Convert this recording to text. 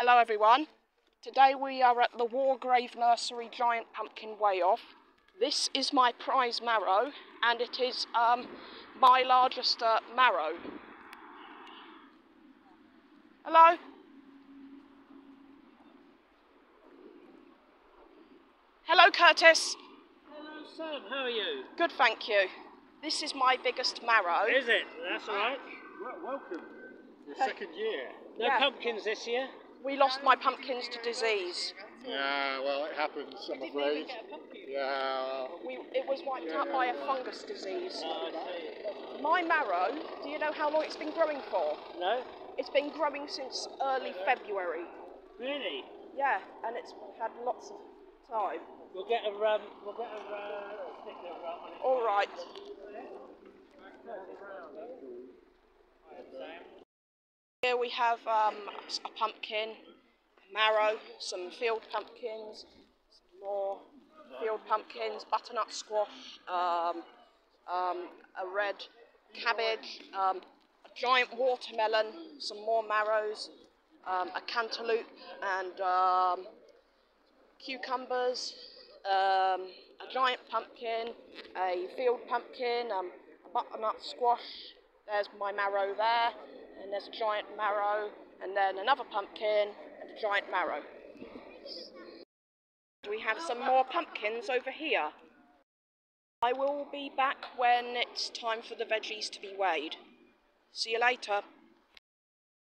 Hello everyone. Today we are at the Wargrave Nursery Giant Pumpkin Weigh Off. This is my prize marrow and it is um, my largest uh, marrow. Hello? Hello Curtis. Hello Sam, how are you? Good, thank you. This is my biggest marrow. Is it? That's all right. Well, welcome. The second year. No Yeah. pumpkins this year? We lost my pumpkins to disease. Yeah, well, it happens, I'm afraid. Yeah. We, it was wiped out by a fungus disease. Oh, My marrow, do you know how long it's been growing for? No? It's been growing since early February. Really? Yeah, and it's had lots of time. We'll get a um, we'll get a uh, sticker on it. All right. Here we have um, a pumpkin, a marrow, some field pumpkins, some more field pumpkins, butternut squash, um, um, a red cabbage, um, a giant watermelon, some more marrows, um, a cantaloupe, and um, cucumbers, um, a giant pumpkin, a field pumpkin, um, a butternut squash. There's my marrow there, and there's a giant marrow, and then another pumpkin and a giant marrow. We have some more pumpkins over here. I will be back when it's time for the veggies to be weighed. See you later.